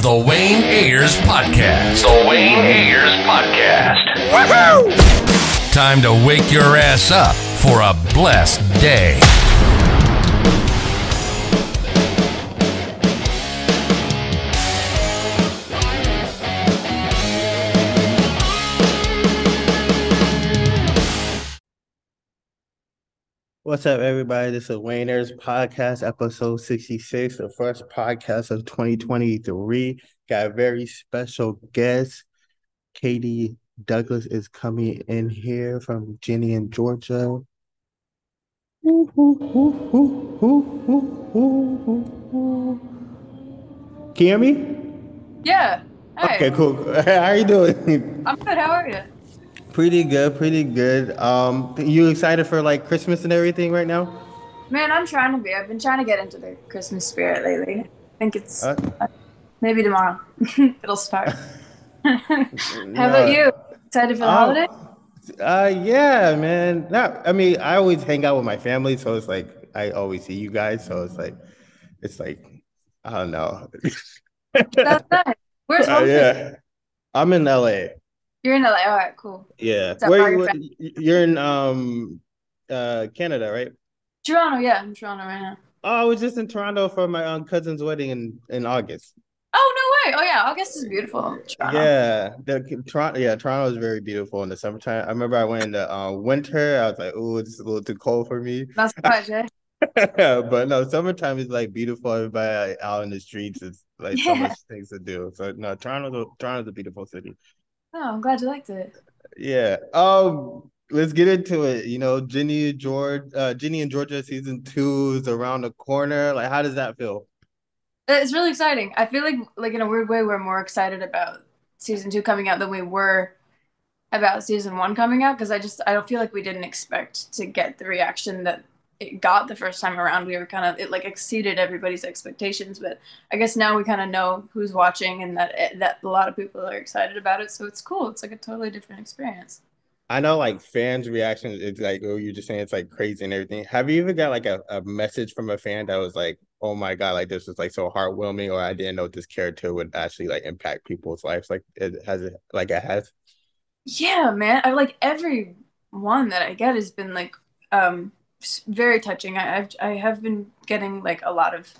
is the Wayne Ayers Podcast. The Wayne Ayers Podcast. Woohoo! Time to wake your ass up for a blessed day. What's up, everybody? This is Wayne Ayers Podcast, episode 66, the first podcast of 2023. Got a very special guest. Katie Douglas is coming in here from Ginny in Georgia. Can you hear me? Yeah. Hey. Okay, cool. How are you doing? I'm good. How are you? Pretty good, pretty good. Um, you excited for like Christmas and everything right now? Man, I'm trying to be. I've been trying to get into the Christmas spirit lately. I think it's Uh, maybe tomorrow. It'll start. How No. about you? Excited for the Oh, holiday? Uh, yeah, man. Not, I mean, I always hang out with my family, so it's like I always see you guys, so it's like, it's like, I don't know. That's nice. Where's Uh, home? you? yeah, I'm in LA. You're in LA. All right, cool. Yeah, So where, where- you're in um, uh, Canada, right? Toronto. Yeah, I'm Toronto right now. Oh, I was just in Toronto for my um, cousin's wedding in in August. Oh no way! Oh yeah, August is beautiful. Toronto. Yeah, the Toronto. Yeah, Toronto is very beautiful in the summertime. I remember I went in the uh, winter. I was like, oh, it's a little too cold for me. That's quite eh? but no, summertime is like beautiful. Everybody like, out in the streets. It's like so Yeah. much things to do. So no, Toronto's a, Toronto's a beautiful city. Oh, I'm glad you liked it. Yeah. Um, let's get into it. You know, Ginny George, uh, Ginny and Georgia season two is around the corner. Like, how does that feel? It's really exciting. I feel like, like in a weird way, we're more excited about season two coming out than we were about season one coming out because I just I don't feel like we didn't expect to get the reaction that it got the first time around. We were kind of it like exceeded everybody's expectations, but I guess now we kind of know who's watching and that eh, that a lot of people are excited about it. So it's cool. It's like a totally different experience. I know like fans' reaction is like, oh, you're just saying it's like crazy and everything. Have you ever got like a, a message from a fan that was like, oh my God, like this was like so heartwarming, or I didn't know this character would actually like impact people's lives? Like it has it like it has. Yeah, man. I like every one that I get has been like um very touching. I, I've I have been getting like a lot of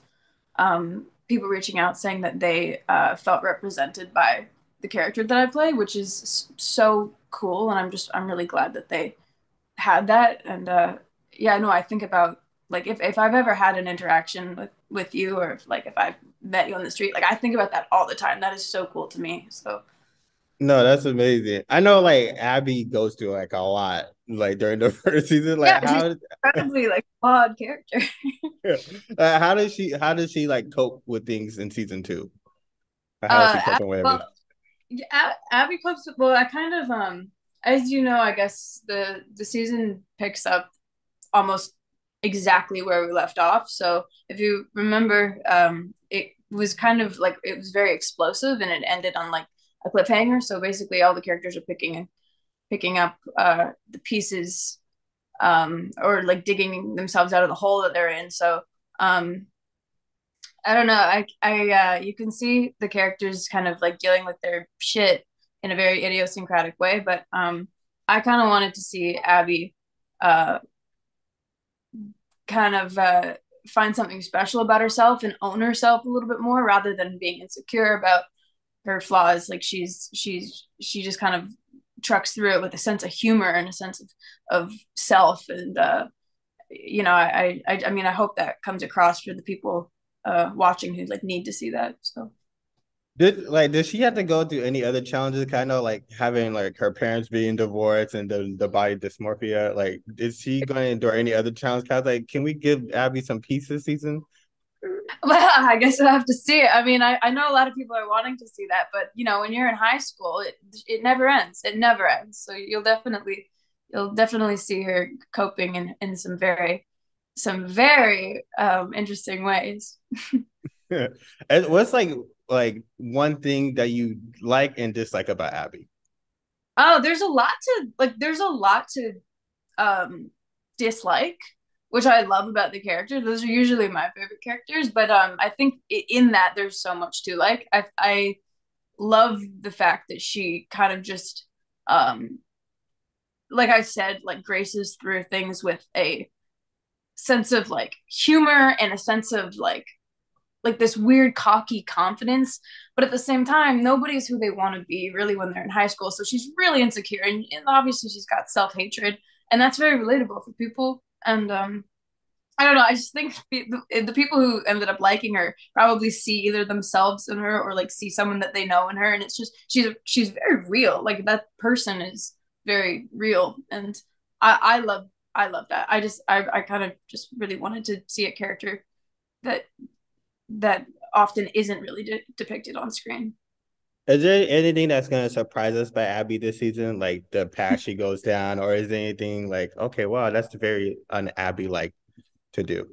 um people reaching out saying that they uh, felt represented by the character that I play, which is so cool. And I'm just I'm really glad that they had that. And uh, yeah, no, I think about like if, if I've ever had an interaction with with you or if, like if I've met you on the street, like I think about that all the time. That is so cool to me. So. No, that's amazing. I know like Abby goes through like a lot like during the first season. Like Yeah, how incredibly like odd character. uh, how does she how does she like cope with things in season two? How Uh, she coping with well, yeah, Abby copes. Well, I kind of um, as you know, I guess the the season picks up almost exactly where we left off. So if you remember, um, it was kind of like it was very explosive, and it ended on like a cliffhanger. So basically, all the characters are picking picking up uh the pieces, um, or like digging themselves out of the hole that they're in. So um I don't know. I I uh you can see the characters kind of like dealing with their shit in a very idiosyncratic way, but um I kind of wanted to see Abby uh kind of uh find something special about herself and own herself a little bit more rather than being insecure about her flaws. Like she's she's she just kind of trucks through it with a sense of humor and a sense of of self and uh you know I I I mean I hope that comes across for the people uh watching who like need to see that so Did like does she have to go through any other challenges? Kind of like having like her parents being divorced and the the body dysmorphia. Like, is she going to endure any other challenges like, can we give Abby some peace this season? well i guess i have to see it i mean I, I know a lot of people are wanting to see that but you know when you're in high school it it never ends it never ends so you'll definitely you'll definitely see her coping in in some very some very um interesting ways And what's like like one thing that you like and dislike about Abby? Oh, there's a lot to like there's a lot to um dislike. Which I love about the character. Those are usually my favorite characters, but um, I think in that there's so much to like. I I love the fact that she kind of just um, like I said, like graces through things with a sense of like humor and a sense of like like this weird cocky confidence but at the same time nobody's who they want to be really when they're in high school so she's really insecure and, and obviously she's got self-hatred and that's very relatable for people and um I don't know. I just think the, the people who ended up liking her probably see either themselves in her or like see someone that they know in her, and it's just she's she's very real. Like that person is very real, and I I love I love that. I just I I kind of just really wanted to see a character that that often isn't really de- depicted on screen. Is there anything that's gonna surprise us by Abby this season, like the path she goes down, or is there anything like, okay, wow, that's very un Abby like to do?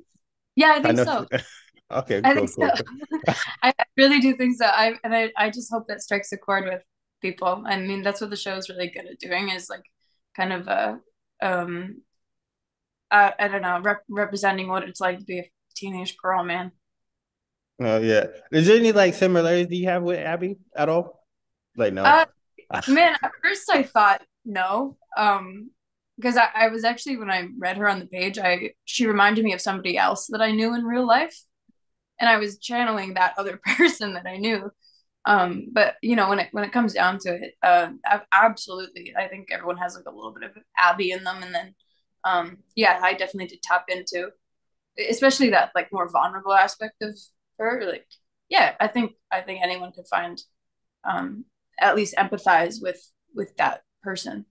Yeah, I think I so. okay, I think cool. so. I really do think so. I and I, I just hope that strikes a chord with people. I mean, that's what the show is really good at doing is like kind of a um uh, I don't know, rep- representing what it's like to be a teenage girl, man. Oh yeah. Is there any like similarities do you have with Abby at all? Like no. Uh, man, at first I thought no. Um because I, I was actually when I read her on the page, I she reminded me of somebody else that I knew in real life. And I was channeling that other person that I knew. Um, but you know, when it when it comes down to it, uh, absolutely, I think everyone has like a little bit of Abby in them, and then um, yeah, I definitely did tap into, especially that like more vulnerable aspect of her. Like, yeah, I think I think anyone could find, um, at least empathize with with that person.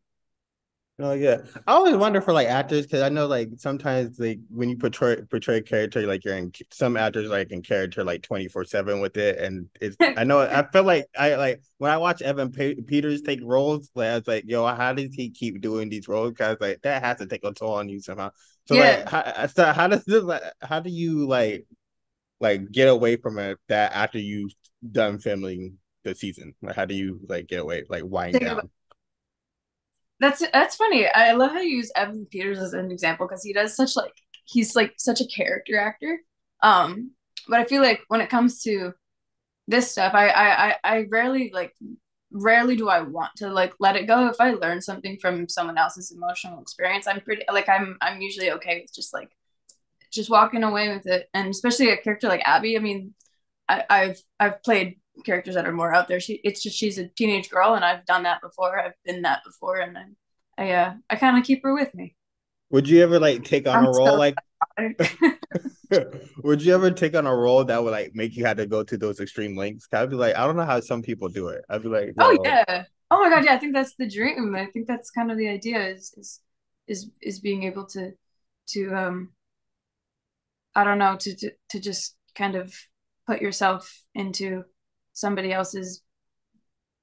Oh yeah, I always wonder for like actors because I know like sometimes like when you portray portray a character like you're in some actors like in character like twenty four seven with it, and it's I know I feel like I like when I watch Evan P- Peters take roles, like I was like, yo, how does he keep doing these roles? Because like that has to take a toll on you somehow. So yeah. like, how, so how does this like how do you like like get away from it that after you've done filming the season? Like how do you like get away like wind down? That's that's funny. I love how you use Evan Peters as an example because he does such like he's like such a character actor. Um, but I feel like when it comes to this stuff, I I I rarely like rarely do I want to like let it go. If I learn something from someone else's emotional experience, I'm pretty like I'm I'm usually okay with just like just walking away with it. And especially a character like Abby, I mean, I, I've I've played characters that are more out there. She it's just she's a teenage girl, and I've done that before. I've been that before, and I I uh, I kind of keep her with me. Would you ever like take on I'm a role like? would you ever take on a role that would like make you have to go to those extreme lengths? I'd be like, I don't know how some people do it. I'd be like, oh yeah, oh my god, yeah. I think that's the dream. I think that's kind of the idea is is is is being able to to um I don't know to to, to just kind of put yourself into somebody else's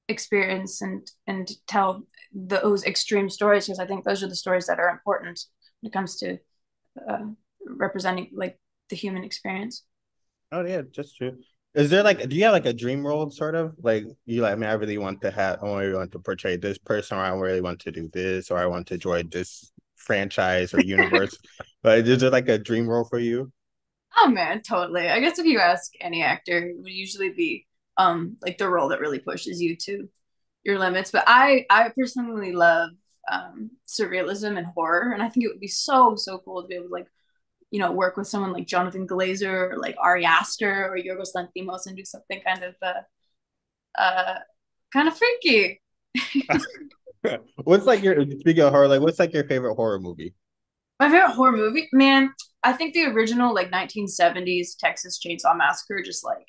experience and and tell those extreme stories because I think those are the stories that are important when it comes to uh, representing like the human experience. Oh yeah, just true. Is there like do you have like a dream role sort of like you like I mean I really want to have I really want to portray this person or I really want to do this or I want to join this franchise or universe. but is there like a dream role for you? Oh man, totally. I guess if you ask any actor, it would usually be um like the role that really pushes you to your limits. But I I personally love um surrealism and horror, and I think it would be so so cool to be able to like you know work with someone like Jonathan Glazer or like Ari Aster or Yorgos Lanthimos and do something kind of uh uh kind of freaky. what's like your speaking of horror, like what's like your favorite horror movie? My favorite horror movie, man, I think the original like 1970s Texas Chainsaw Massacre just like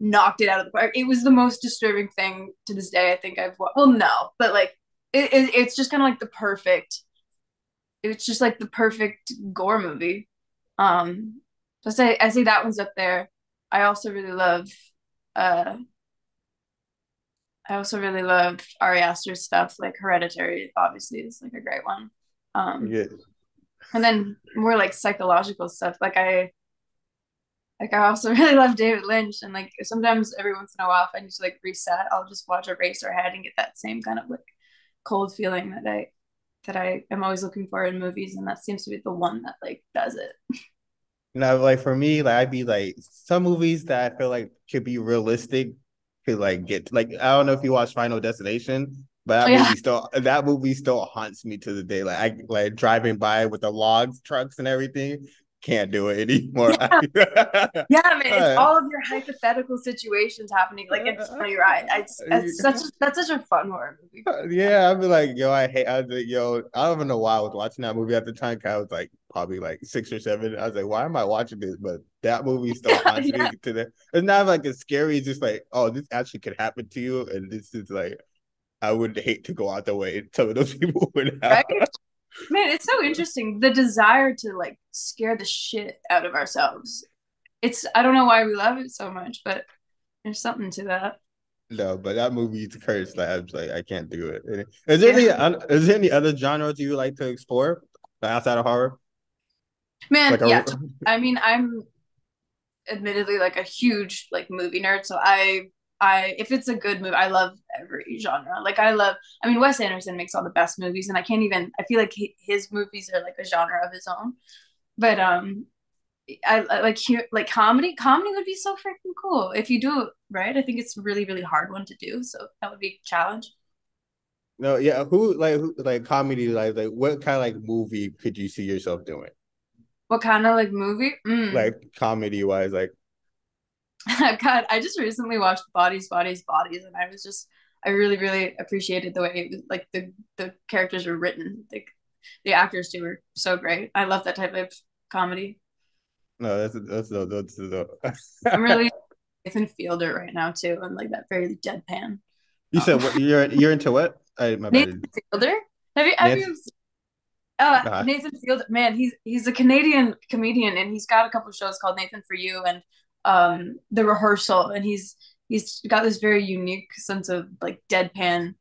knocked it out of the park. It was the most disturbing thing to this day I think I've well no, but like it, it it's just kind of like the perfect it's just like the perfect gore movie. Um I say I say that one's up there. I also really love uh I also really love Ari Aster's stuff, like Hereditary, obviously, is like a great one. Um, yeah. And then more like psychological stuff. Like I, like I also really love David Lynch, and like sometimes every once in a while, if I need to like reset, I'll just watch Eraserhead and get that same kind of like cold feeling that I that I am always looking for in movies, and that seems to be the one that like does it. Now, like for me, like I'd be like some movies that I feel like could be realistic, could like get like I don't know if you watch Final Destination, but that Oh, yeah. movie still that movie still haunts me to the day. Like I like driving by with the logs, trucks, and everything. Can't do it anymore. Yeah, man, it's Uh, all of your hypothetical situations happening like in front of your eye. It's, it's such that's such a fun horror movie. yeah, I'd be like, yo, I hate. I was like, yo, I don't even know why I was watching that movie at the time. 'cause I was like probably like six or seven. I was like, why am I watching this? But that movie still haunts Yeah. me to the. It's not like it's scary. It's just like, oh, this actually could happen to you, and this is like, I would hate to go out the way. Some of those people would have. Right? Man, it's so interesting. The desire to like scare the shit out of ourselves. It's I don't know why we love it so much, but there's something to that. No, but that movie's cursed. Like, I was like, I can't do it. Is there Yeah. any? Is there any other genres you like to explore like, outside of horror? Man, Like a, yeah. I mean, I'm admittedly like a huge like movie nerd, so I I if it's a good movie, I love every genre. Like I love, I mean, Wes Anderson makes all the best movies, and I can't even. I feel like he, his movies are like a genre of his own. But um, I, I like here like comedy. Comedy would be so freaking cool if you do it right. I think it's a really really hard one to do, so that would be a challenge. No, yeah. Who like who like comedy like like what kind of like movie could you see yourself doing? What kind of like movie? Mm. Like comedy wise, like God, I just recently watched Bodies, Bodies, Bodies, and I was just, I really, really appreciated the way, was, like the the characters were written, like the actors too were so great. I love that type of comedy. no, that's that's no, that's no. I'm really Nathan Fielder right now too, and like that very deadpan. You said what you're you're into what? I my Nathan. Fielder, have you? Have Nathan- you? Uh, Uh-huh. Nathan Fielder, man, he's he's a Canadian comedian, and he's got a couple shows called Nathan for You and um The Rehearsal, and he's he's got this very unique sense of like deadpan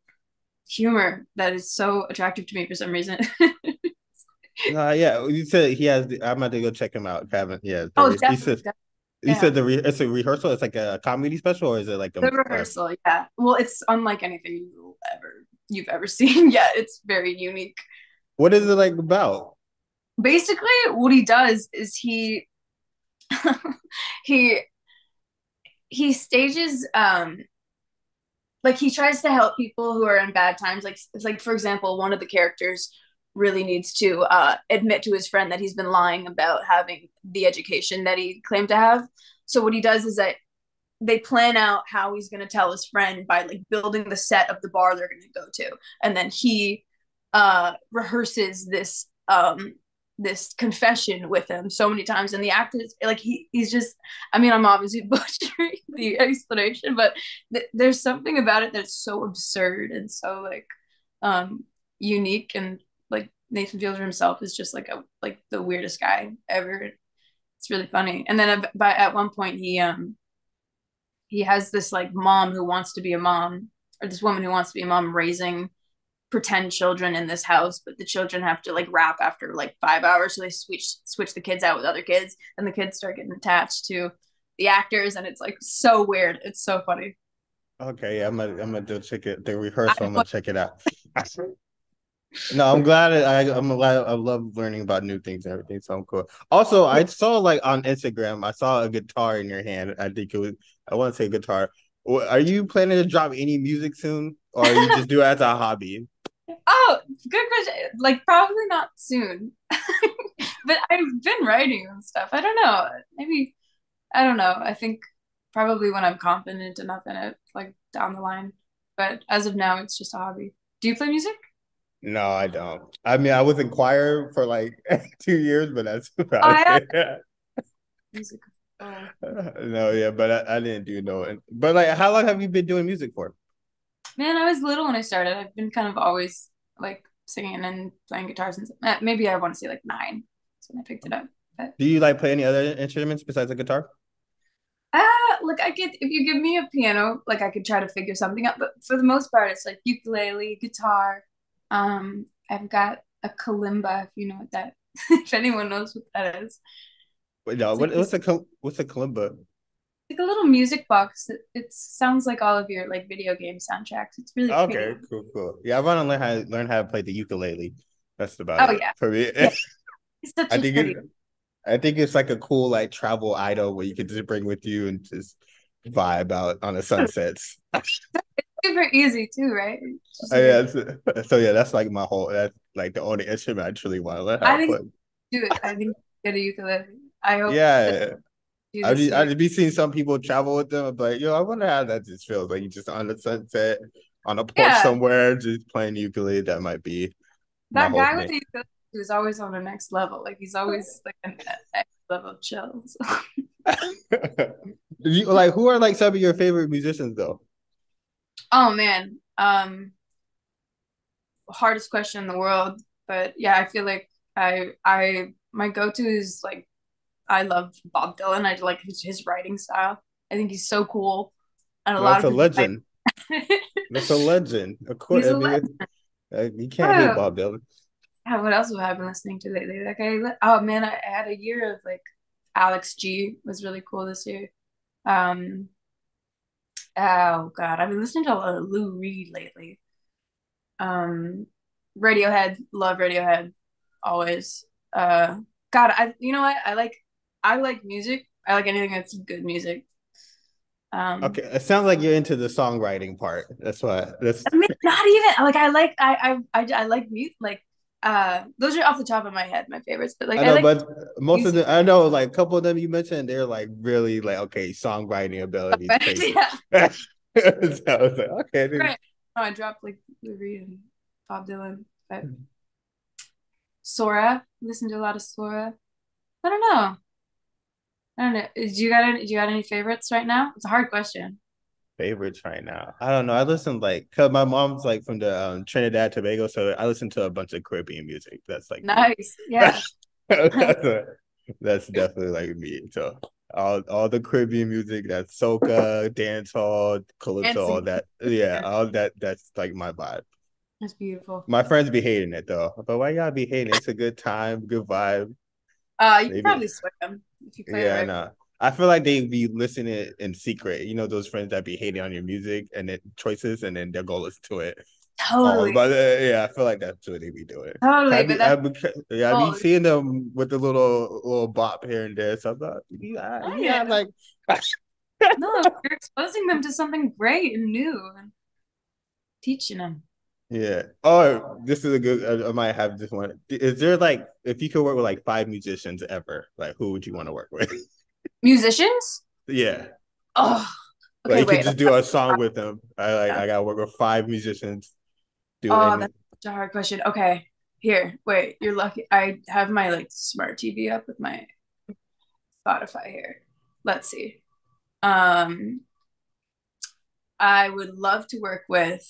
humor that is so attractive to me for some reason. Uh, yeah, you said he has. The, I'm about to go check him out. Haven't yeah. the oh, definitely. you said definitely. you yeah. said the re, it's a rehearsal. It's like a comedy special, or is it like a The Rehearsal, yeah. Well, it's unlike anything you ever you've ever seen. Yeah, it's very unique. What is it like about? basically what he does is he he he stages um like he tries to help people who are in bad times. Like like for example one of the characters really needs to uh admit to his friend that he's been lying about having the education that he claimed to have. So what he does is that they plan out how he's going to tell his friend by like building the set of the bar they're going to go to. And then he uh rehearses this um this confession with him so many times and the actors like he he's just i mean i'm obviously butchering the explanation but th- there's something about it that's so absurd and so like um unique and like nathan fielder himself is just like a like the weirdest guy ever. It's really funny. And then at, by, at one point he um he has this like mom who wants to be a mom or this woman who wants to be a mom raising pretend children in this house, but the children have to like wrap after like five hours, so they switch switch the kids out with other kids, and the kids start getting attached to the actors, and it's like so weird. It's so funny. Okay, yeah, I'm gonna I'm gonna do check it. The rehearsal. I'm gonna check it out. No, I'm glad. I, I'm glad. I love learning about new things and everything. So I'm cool. Also, I saw like on Instagram, I saw a guitar in your hand. I think it was. I want to say guitar. Are you planning to drop any music soon, or you just do it as a hobby? Oh, good question. Like probably not soon, but I've been writing and stuff. I don't know. Maybe I don't know. I think probably when I'm confident enough in it, like down the line. But as of now, it's just a hobby. Do you play music? No, I don't. I mean, I was in choir for like two years, but that's about Oh, yeah? it. Music. Oh. no, yeah, but I, I didn't do no. But like, how long have you been doing music for? Man, I was little when I started. I've been kind of always like singing and playing guitar since uh, maybe I want to say like nine. That's when I picked it up. But Do you like play any other instruments besides the guitar? ah, look, I could if you give me a piano, like I could try to figure something out. But for the most part, it's like ukulele, guitar. Um, I've got a kalimba, if you know what that. if anyone knows what that is, Wait, no, what, like what's a what's a kalimba? Like a little music box. It, it sounds like all of your like video game soundtracks. It's really Okay, pretty. cool, cool. Yeah, I want to learn how to learn how to play the ukulele. That's about Oh, it yeah. for me. Yeah. I a think it, I think it's like a cool like travel idol where you could just bring with you and just vibe out on the sunsets. It's super easy too, right? Oh, yeah, so, yeah, that's like my whole. That's like the only instrument I truly want to learn I think- play. do it. I think get a ukulele. I hope. Yeah, do I'd be. I'd be seeing some people travel with them, but yo, I wonder how that just feels. Like you just on the sunset, on a porch Yeah. somewhere, just playing ukulele. That might be that guy with the ukulele is always on the next level. Like he's always like an next level chill. So. you, like who are like some of your favorite musicians though? Oh man, um, hardest question in the world. But yeah, I feel like I I my go to is like I love Bob Dylan. I like his, his writing style. I think he's so cool, and a lot That's a of people legend. That's a legend. Of course, I a mean, legend. uh, you can't hate Bob Dylan. Yeah, what else have I been listening to lately? Like I, oh man, I, I had a year of like Alex G was really cool this year. Um, oh God, I've been listening to a lot of Lou Reed lately. Um, Radiohead, love Radiohead, always. Uh, God, I you know what? I like I like music. I like anything that's good music. Um, Okay, it sounds like you're into the songwriting part. That's why. That's I mean, not even like I like I I I, I like mute like uh those are off the top of my head my favorites, but like I I, know, like but most of music. them, I know, like a couple of them you mentioned, they're like really like okay, songwriting ability. is crazy. yeah, so I was like, okay, dude. right. No, I dropped like Lou Reed and Bob Dylan, but Hmm. Sora, listen to a lot of Sora. I don't know. I don't know. Do you got any? Do you got any favorites right now? It's a hard question. favorites right now. I don't know. I listen like cause my mom's like from the um, Trinidad Tobago, so I listen to a bunch of Caribbean music. That's like. Nice. Yeah. that's, that's definitely like me. So all all the Caribbean music, that's soca, dancehall, calypso, all that. Yeah, all that. That's like my vibe. That's beautiful. My friends be hating it though, but why y'all be hating? It's a good time, good vibe. Uh, you Maybe. probably them if you play Yeah, right. no. I feel like they be listening in secret. You know those friends that be hating on your music and then choices, and then they'll go listen to it. Totally. Oh, but uh, yeah, I feel like that's what they be doing. Totally. I But be, I be, yeah, I be seeing them with the little little bop here and there. So like, yeah, Oh, yeah, yeah. like no, you're exposing them to something great and new and teaching them. Yeah. Oh, this is a good. I, I might have this one. Is there like if you could work with like five musicians ever, like who would you want to work with? Musicians? yeah, Oh, like okay, you wait. could just do a song with them. I like Yeah. I gotta work with five musicians. Do Oh, any- that's such a hard question. Okay, here, wait. You're lucky. I have my like smart TV up with my Spotify here. Let's see. Um, I would love to work with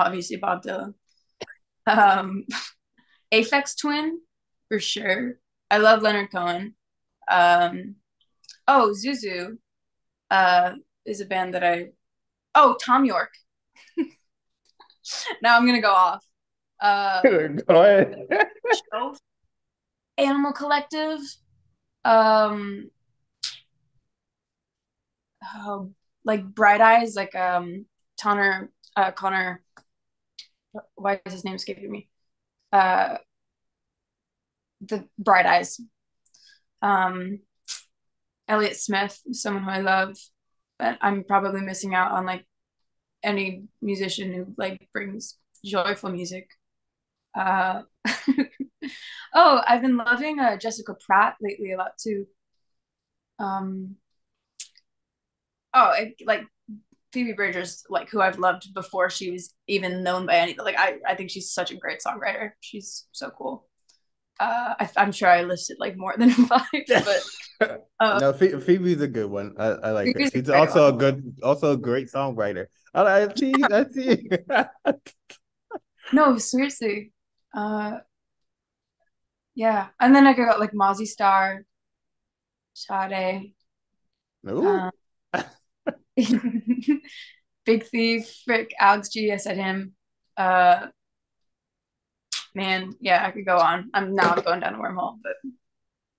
obviously Bob Dylan. Um, Aphex Twin for sure. I love Leonard Cohen. Um, oh, Zuzu uh, is a band that I. Oh, Thom Yorke. now I'm gonna go off. Uh, Go ahead. Animal Collective. Um, oh, like Bright Eyes, like um Conor uh Conor. Why is his name escaping me? Uh, the Bright Eyes. Um, Elliott Smith, someone who I love, but I'm probably missing out on like any musician who like brings joyful music. Uh, oh, I've been loving uh, Jessica Pratt lately a lot too. Um, oh, it, like Phoebe Bridgers, like who I've loved before she was even known by any. Like I, I think she's such a great songwriter. She's so cool. Uh, I, I'm sure I listed like more than five, but uh, no, Phoebe's a good one. I, I like her. Phoebe's a She's also a good, also a great songwriter. I, I see, I see. no, seriously. Uh, yeah, and then I got like Mazzy Star, Sade. Ooh. Uh, Big Thief, Rick, Alex G. I said him. Uh, man, yeah, I could go on. I'm now I'm going down a wormhole, but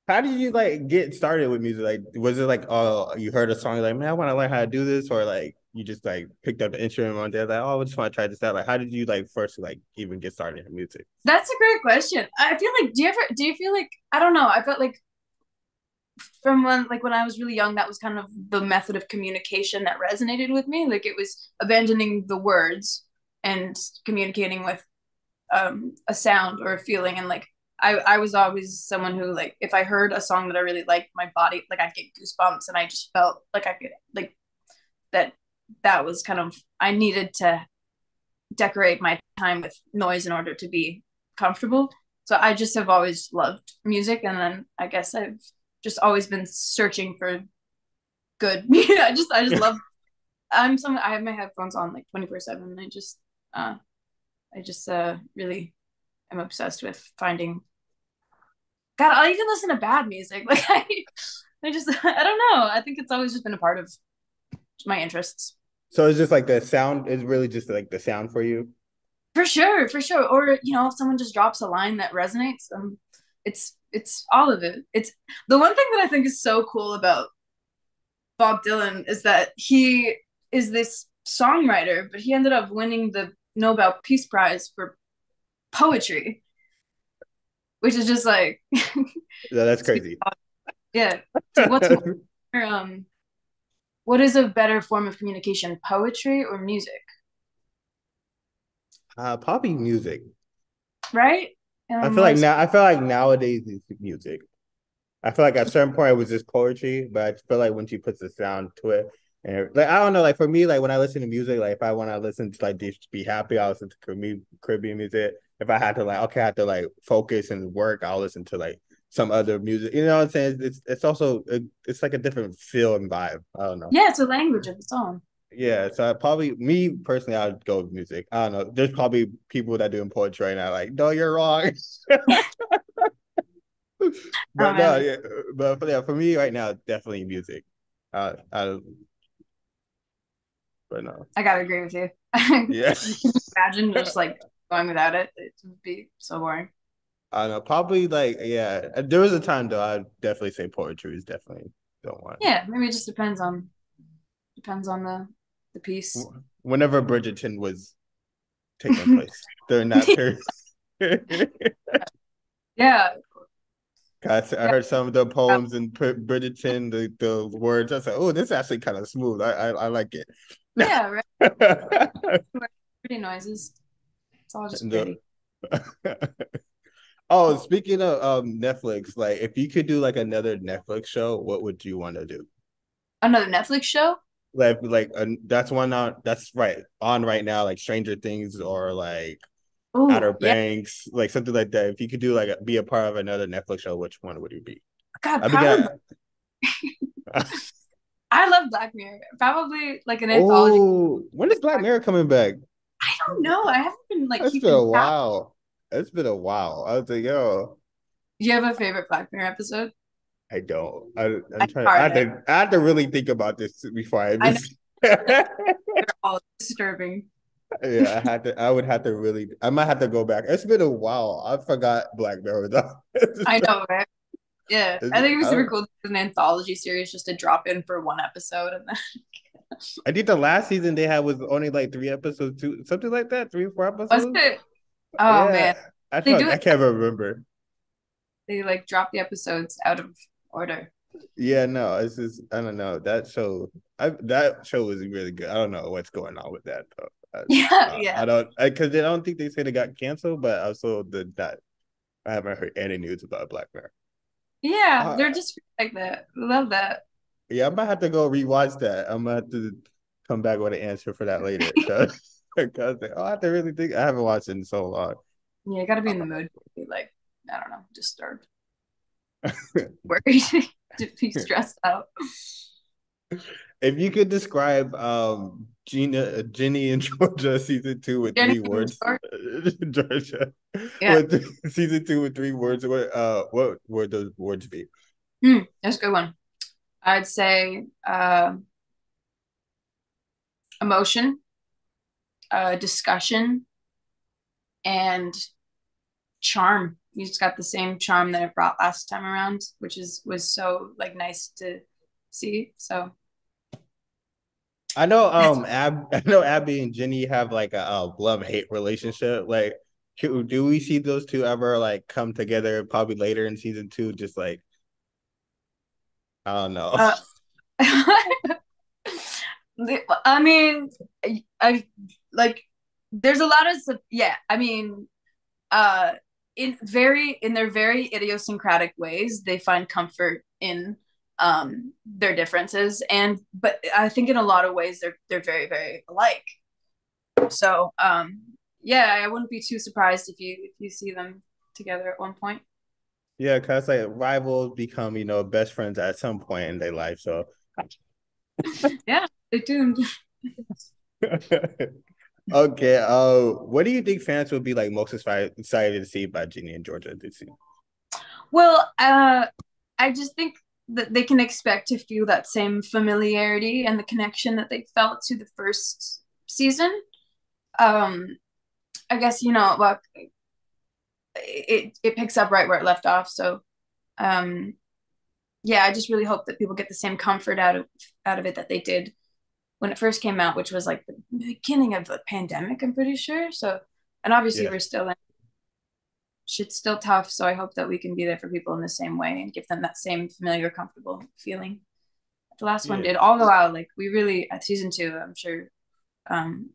How did you like get started with music? Like, was it like, oh, you heard a song, you're like, man, I want to learn how to do this, or like, you just like picked up the instrument one day, like, oh, I just want to try this out. Like, how did you like first like even get started in music? That's a great question. I feel like do you ever do you feel like I don't know, I felt like from when like when I was really young, that was kind of the method of communication that resonated with me. Like it was abandoning the words and communicating with um a sound or a feeling and like I, I was always someone who like if I heard a song that I really liked, my body like I'd get goosebumps and I just felt like I could like that that was kind of I needed to decorate my time with noise in order to be comfortable. So I just have always loved music and then I guess I've just always been searching for good. yeah, I just I just love I'm some I have my headphones on like 24/7 I just uh I just uh really am obsessed with finding God, I'll even listen to bad music. Like I, I just, I don't know. I think it's always just been a part of my interests. So it's just like the sound is really just like the sound for you. For sure, for sure. Or you know, if someone just drops a line that resonates, um, it's it's all of it. It's the one thing that I think is so cool about Bob Dylan is that he is this songwriter, but he ended up winning the Nobel Peace Prize for poetry which is just like yeah, that's crazy. Yeah. What's more, um what is a better form of communication, poetry or music? Uh probably music. Right? And I um, feel like now I feel like nowadays it's music. I feel like at a certain point it was just poetry, but I feel like when she puts the sound to it, and like I don't know, like for me, like when I listen to music, like if I want to listen to like just be happy, I listen to Caribbean music if I had to like okay, I have to like focus and work, I'll listen to like some other music. You know what I'm saying? It's it's also it's like a different feel and vibe. I don't know. Yeah, it's a language of its own. Yeah, so I probably me personally, I'd go with music. I don't know. There's probably people that doing poetry right now, like, no, you're wrong. but oh, no, yeah, but yeah, for me right now, definitely music. Uh, I, but no, I gotta agree with you. yeah, imagine just like going without it, it would be so boring. I know, probably like yeah. There was a time though. I'd definitely say poetry is definitely the one. Yeah, maybe it just depends on depends on the the piece. Whenever Bridgerton was taking place during that period. yeah. Guys, I heard some of the poems in Bridgerton, the, the words. I said, "Oh, this is actually kind of smooth. I, I I like it." Yeah, right. Pretty noises. It's all just pretty. oh, speaking of um Netflix, like if you could do like another Netflix show, what would you want to do? Another Netflix show? Like like uh, that's one on that's right on right now, like Stranger Things or like Ooh, Outer yeah. Banks, like something like that. If you could do like a, be a part of another Netflix show, which one would you be? God, I, probably... I love Black Mirror. Probably like an anthology. Oh, when is Black Mirror coming back? I don't know. I haven't been like. It's been a while. It's been a while. I was like, yo. Do you have a favorite Black Mirror episode? I don't. I, am trying. I had, to, I had to really think about this before I. I all disturbing. Yeah, I had to. I would have to really. I might have to go back. It's been a while. I forgot Black Mirror though. I know, right? Yeah, I think it was super cool. An anthology series just to drop in for one episode and then I think the last season they had was only like three episodes, two something like that, three or four episodes. Oh yeah. man, I, they do I can't remember. They like drop the episodes out of order. Yeah, no, it's just I don't know that show. I that show was really good. I don't know what's going on with that though. I, yeah, uh, yeah. I don't because I, I don't think they said it got canceled, but also the that I haven't heard any news about Black Mirror. Yeah, uh, they're just like that. Love that. Yeah, I might have to go rewatch that. I'm gonna have to come back with an answer for that later. Because I have to really think. I haven't watched it in so long. Yeah, you gotta be in the mood. Be like, I don't know, disturbed, worried, to be stressed out. If you could describe um Gina, Ginny and Georgia season two with Ginny three words, Georgia, yeah. With season two with three words, what uh, what would those words be? Mm, that's a good one. I'd say uh, emotion, uh, discussion, and charm. You just got the same charm that it brought last time around, which is was so like nice to see. So I know um Ab I know Abby and Ginny have like a, a love hate relationship. Like do we see those two ever like come together probably later in season two? Just like I don't know. Uh, I mean, I like there's a lot of yeah. I mean, uh, in very in their very idiosyncratic ways, they find comfort in um their differences, and but I think in a lot of ways they're they're very very alike. So um yeah, I wouldn't be too surprised if you if you see them together at one point. Yeah, cause like rivals become you know best friends at some point in their life. So yeah, stay tuned. okay. Uh, what do you think fans would be like most excited to see by Ginny and Georgia this season? Well, uh, I just think that they can expect to feel that same familiarity and the connection that they felt to the first season. Um, I guess you know, like it it picks up right where it left off. So, um, yeah, I just really hope that people get the same comfort out of out of it that they did when it first came out, which was like the beginning of the pandemic. I'm pretty sure. So, and obviously yeah. we're still in. Shit's still tough, so I hope that we can be there for people in the same way and give them that same familiar, comfortable feeling. The last yeah. one did. All the while, like we really at season two, I'm sure um,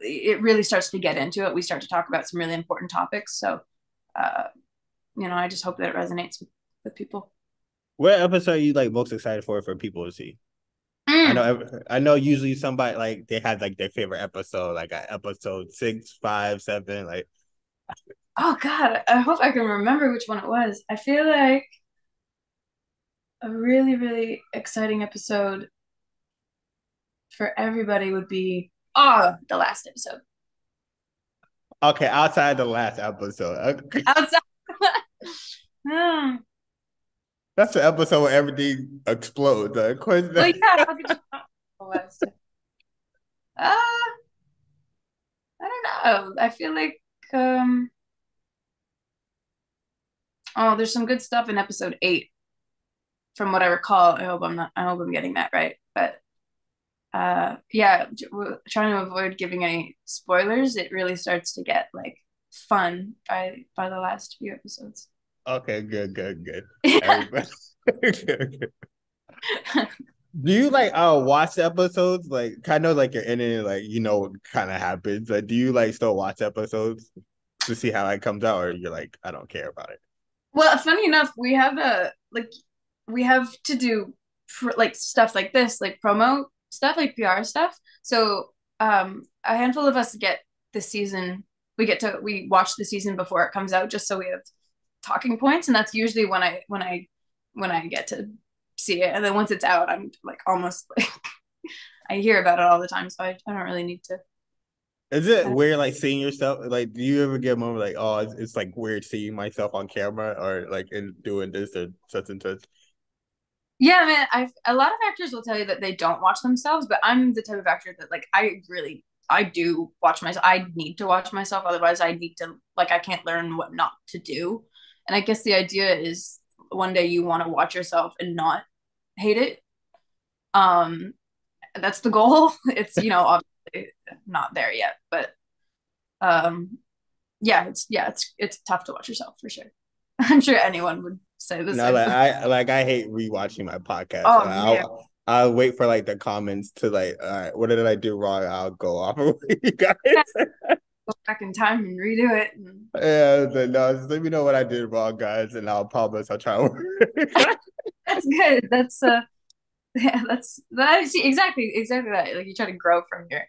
it really starts to get into it. We start to talk about some really important topics. So, uh, you know, I just hope that it resonates with, with people. What episode are you like most excited for for people to see? Mm. I know. I know. Usually, somebody like they had like their favorite episode, like episode six, five, seven. Like, oh god, I hope I can remember which one it was. I feel like a really, really exciting episode for everybody would be Oh, the last episode. Okay, outside the last episode. Okay. Outside. hmm. That's the episode where everything explodes. Uh, well, yeah. uh, I don't know. I feel like um oh, there's some good stuff in episode eight, from what I recall. I hope I'm not. I hope I'm getting that right. But uh yeah trying to avoid giving any spoilers it really starts to get like fun by by the last few episodes okay good good good, good. do you like uh watch the episodes like kind of like you're in it like you know what kind of happens like do you like still watch episodes to see how it comes out or you're like i don't care about it well funny enough we have a like we have to do pr- like stuff like this like promo stuff like PR stuff. So um, a handful of us get the season. We get to we watch the season before it comes out, just so we have talking points, and that's usually when I when I when I get to see it. And then once it's out, I'm like almost like I hear about it all the time, so I, I don't really need to. Is it weird, like seeing yourself? Like, do you ever get a moment like, oh, it's, it's like weird seeing myself on camera, or like in doing this or such and such? Yeah, man. I a lot of actors will tell you that they don't watch themselves, but I'm the type of actor that like I really I do watch myself. I need to watch myself, otherwise I need to like I can't learn what not to do. And I guess the idea is one day you want to watch yourself and not hate it. Um, that's the goal. It's you know obviously not there yet, but um, yeah, it's yeah, it's it's tough to watch yourself for sure. I'm sure anyone would say this. No, like I like I hate rewatching my podcast. Oh, I'll, I'll wait for like the comments to like, all right, what did I do wrong? I'll go off of you guys. go back in time and redo it. And... Yeah, no, just let me know what I did wrong, guys, and I'll promise I'll try. that's good. That's uh, yeah, that's that. Exactly, exactly that. Like you try to grow from your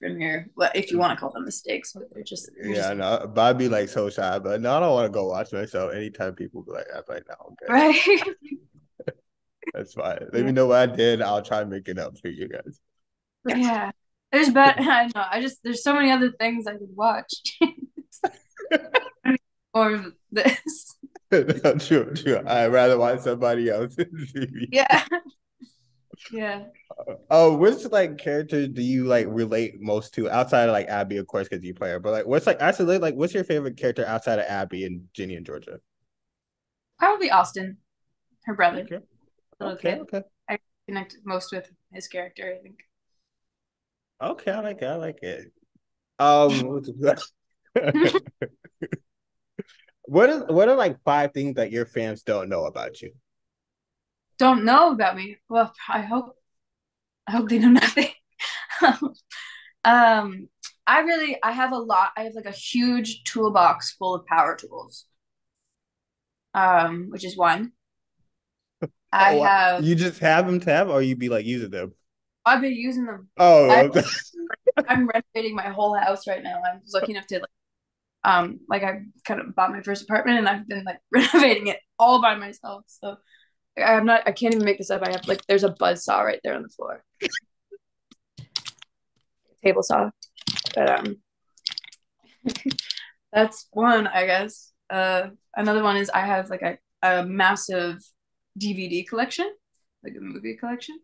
from your well, if you want to call them mistakes, but they're just they're yeah, just... no, but I'd be like so shy, but no, I don't want to go watch myself. Anytime people be like, I'm like, no, okay, right. That's fine. Let me know what I did. I'll try and make it up for you guys. Yeah, there's but I know. I just there's so many other things I could watch. or this. no, true, true. I'd rather watch somebody else. yeah. Yeah. Uh, oh, which like character do you like relate most to outside of like Abby, of course, because you play her. But like, what's like actually like, what's your favorite character outside of Abby and Ginny and Georgia? Probably Austin, her brother. Okay. Okay. okay. I connect most with his character. I think. Okay, I like it. I like it. Um, what is what are like five things that your fans don't know about you? Don't know about me. Well, I hope I hope they know nothing. um, I really I have a lot. I have like a huge toolbox full of power tools. Um, which is one. I Oh, have You just have them to have, or you be like using them? I've been using them. Oh, I- I'm renovating my whole house right now. I'm lucky enough to like um like I kind of bought my first apartment and I've been like renovating it all by myself. So I'm not I can't even make this up. I have like there's a buzz saw right there on the floor. Table saw. But um that's one, I guess. Uh another one is I have like a, a massive DVD collection, like a movie collection.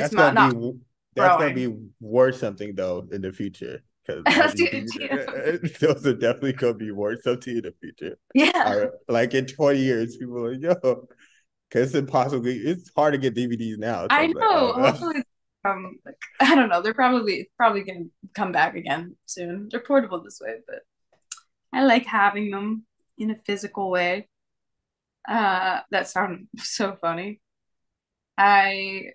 That's gonna not be that's gonna be worth something though in the future. Because those are definitely gonna be worth something in the future. yeah. Like in 20 years, people are like, yo, because it's impossible. It's hard to get DVDs now. So I like, know. oh. Hopefully, um, like, I don't know. They're probably probably gonna come back again soon. They're portable this way, but I like having them in a physical way. Uh, that sounded so funny. I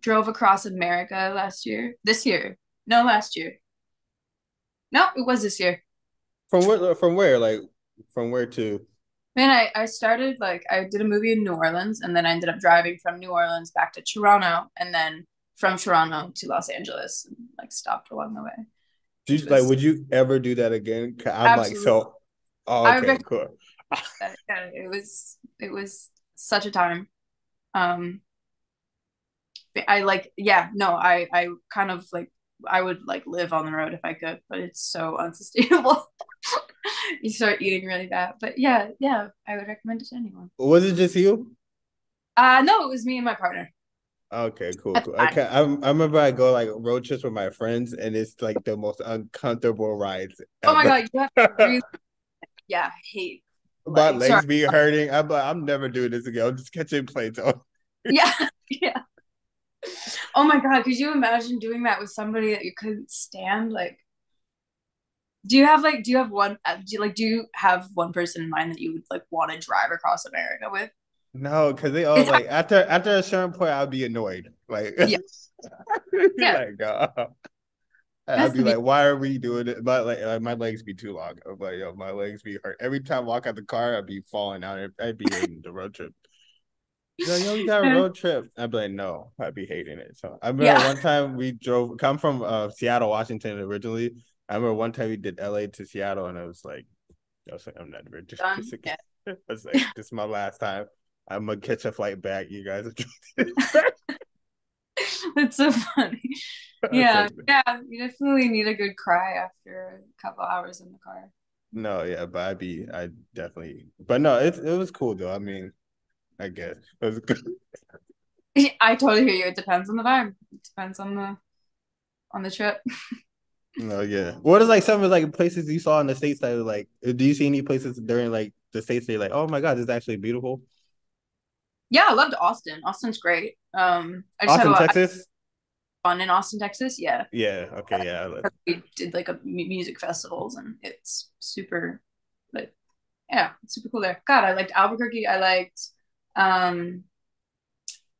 drove across America last year. This year, no, last year. No, it was this year. From where? From where? Like from where to? Man, I, I started like I did a movie in New Orleans and then I ended up driving from New Orleans back to Toronto and then from Toronto to Los Angeles and like stopped along the way. Do you, Which like, would you ever do that again? I'm like, so. Oh, okay, cool. Yeah, it was it was such a time. Um I like yeah, no, I I kind of like I would like live on the road if I could, but it's so unsustainable. you start eating really bad. But yeah, yeah, I would recommend it to anyone. Was it just you? Uh no, it was me and my partner. Okay, cool, cool. Okay, I, I remember I go like road trips with my friends, and it's like the most uncomfortable rides. Oh my god, you have really yeah, hate. My legs sorry. be hurting. I'm like, I'm never doing this again. I'm just catching planes. Yeah, yeah. Oh my god, could you imagine doing that with somebody that you couldn't stand? Like, do you have like, do you have one? uh, Do you like, do you have one person in mind that you would like want to drive across America with? No, because they all It's- like after after a certain point, i'd be annoyed. Like, Yeah. Yeah. like, I'd be like, why are we doing it? My like, like, my legs be too long. I'm like, yo, my legs be hurt. Every time I walk out the car, I'd be falling out. I'd be hating the road trip. Like, yo, you got a road trip. I'd be like, no, I'd be hating it. So I remember Yeah. one time we drove, come from uh, Seattle, Washington originally. I remember one time we did LA to Seattle, and I was like, I was like, I'm not doing this Done? again. Yeah. I was like, this is my last time. I'm gonna catch a flight back. You guys are That's so funny. Yeah, yeah. You definitely need a good cry after a couple hours in the car. No, yeah, but I'd be, I definitely, but no, it it was cool though. I mean, I guess. I totally hear you. It depends on the vibe. It depends on the on the trip. No, yeah. What is like some of like places you saw in the states that like? Do you see any places during like the states that you're like, oh my god, this is actually beautiful? Yeah, I loved Austin. Austin's great. Um, I just had Austin, a lot of Texas. fun in Austin, Texas. Yeah. Yeah. Okay. Yeah. We did like a music festivals and it's super like yeah super cool there god i liked albuquerque i liked um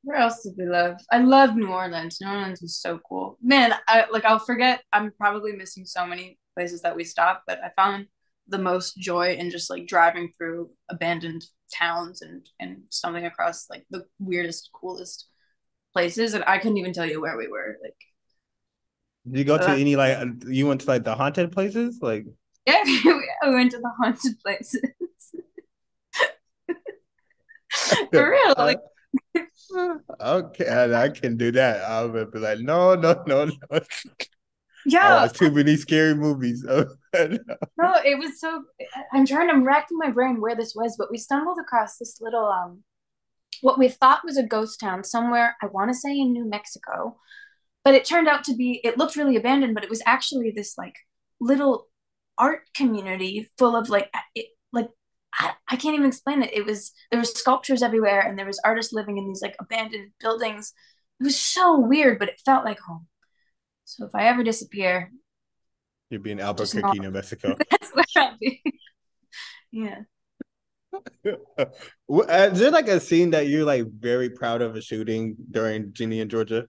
where else did we love i love new orleans new orleans was so cool man i like i'll forget i'm probably missing so many places that we stopped but i found the most joy in just like driving through abandoned towns and and stumbling across like the weirdest coolest places and i couldn't even tell you where we were like Did you go to Uh, any like you went to like the haunted places? Like Yeah, we went to the haunted places. For real, like okay, I, I can do that. I would be like, no, no, no, no. Yeah, watch too many scary movies. no, it was so. I'm trying to rack my brain where this was, but we stumbled across this little um, what we thought was a ghost town somewhere. I want to say in New Mexico, but it turned out to be. It looked really abandoned, but it was actually this like little art community full of like it like I, I can't even explain it. It was there were sculptures everywhere, and there was artists living in these like abandoned buildings. It was so weird, but it felt like home. So if I ever disappear, you'd be in Albuquerque, New Mexico. That's where I'll be. yeah. Is there like a scene that you're like very proud of a shooting during Ginny and Georgia?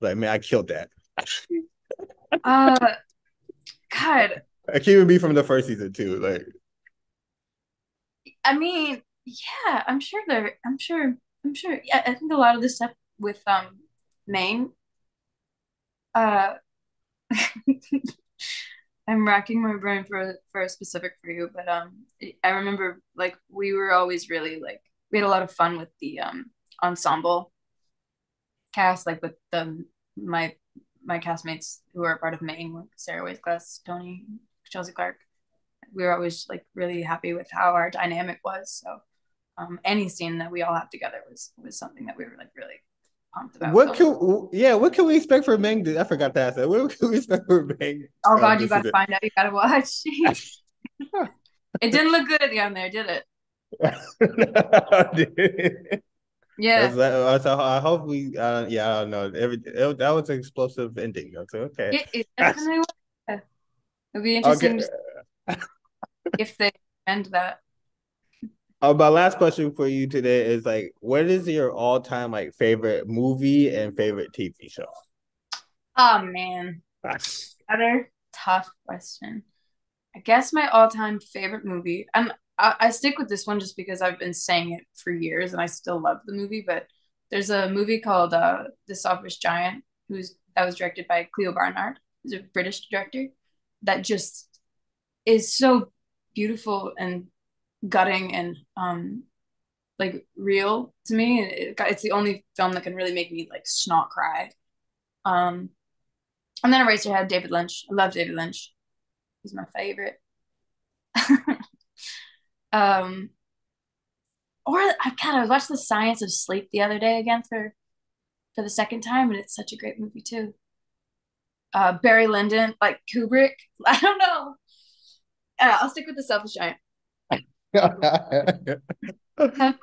Like, man, I killed that. uh, God. I can't even be from the first season too. Like, I mean, yeah, I'm sure there. I'm sure. I'm sure. Yeah, I think a lot of this stuff with um MANG. Uh, I'm racking my brain for for a specific for you, but um, I remember like we were always really like we had a lot of fun with the um ensemble cast, like with the my my castmates who are part of MANG, like Sara Waisglass, Tony, Chelsea Clark. We were always like really happy with how our dynamic was. So um, any scene that we all have together was was something that we were like really pumped about. What can yeah? What can we expect from MANG? I forgot to ask that. What can we expect from MANG? Oh God, you gotta find out. You gotta watch. it didn't look good at the end there, did it? yeah. That's, I hope we. Uh, yeah, I don't know. Every it, that was an explosive ending. So okay. It, it definitely was. It'd be interesting okay. if they end that. Uh, my last question for you today is like, what is your all-time like favorite movie and favorite TV show? Oh man, another tough question. I guess my all-time favorite movie, and I, I stick with this one just because I've been saying it for years, and I still love the movie. But there's a movie called uh, The Selfish Giant, who's that was directed by Clio Barnard, who's a British director, that just is so beautiful and gutting and um like real to me. It, it's the only film that can really make me like snot cry. Um, and then Eraserhead, David Lynch. I love David Lynch. He's my favorite. um, or I kind of watched The Science of Sleep the other day again for for the second time, and it's such a great movie too. Uh, Barry Lyndon, like Kubrick. I don't know. Uh, I'll stick with the Selfish Giant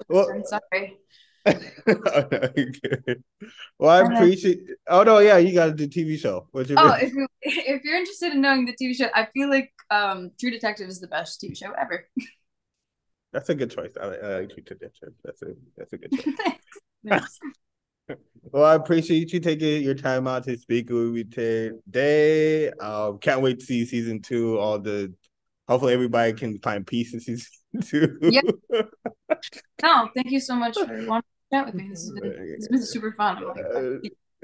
well, sorry. well, I appreciate. Oh no, yeah, you got to do TV show. What's your oh, if you if you're interested in knowing the TV show, I feel like um True Detective is the best TV show ever. That's a good choice. I, I like True Detective. That's a that's a good choice. well, I appreciate you taking your time out to speak with me today. Um, can't wait to see season two. All the hopefully everybody can find peace in season two. Yeah. No, thank you so much for wanting to chat with me. This has been, this has been super fun.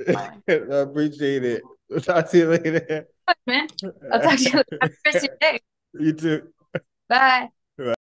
Like, I appreciate it. I'll talk to you later. man. I'll talk to you later. Have a good day. You too. Bye.